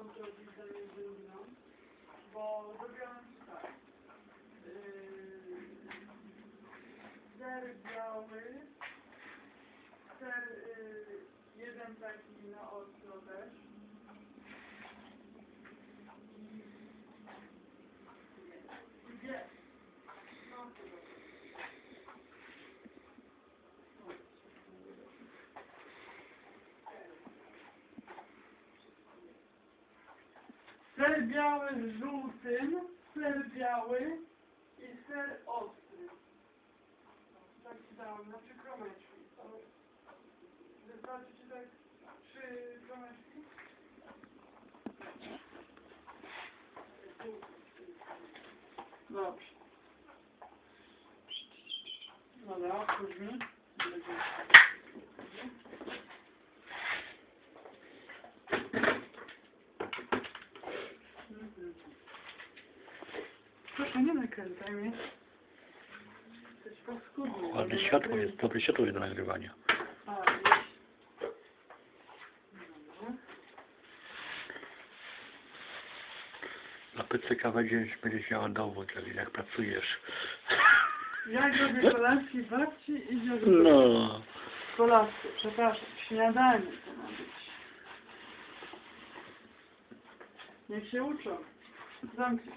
jedną to nie druginą. Bo zrobiłam tak. Yy, ser biały, ser yy, jeden taki na ostro też. Ser biały z żółtym, ser biały i ser ostry. Tak ci dałam, na trzy kromeczki. Wystarczy ci tak trzy kromeczki? Dobrze. Dobra, otwórzmy. Proszę, nie nakręcaj mnie. Jesteś paskudny. Ładne światło jest, dobre światło jest do nagrywania. A. Na PCK będziesz, będziesz miała dowód, jak- jak pracujesz. Jak robię kolację babci, idzie do No. kolację, przepraszam, śniadanie to ma być. Niech się uczą. Zamknij.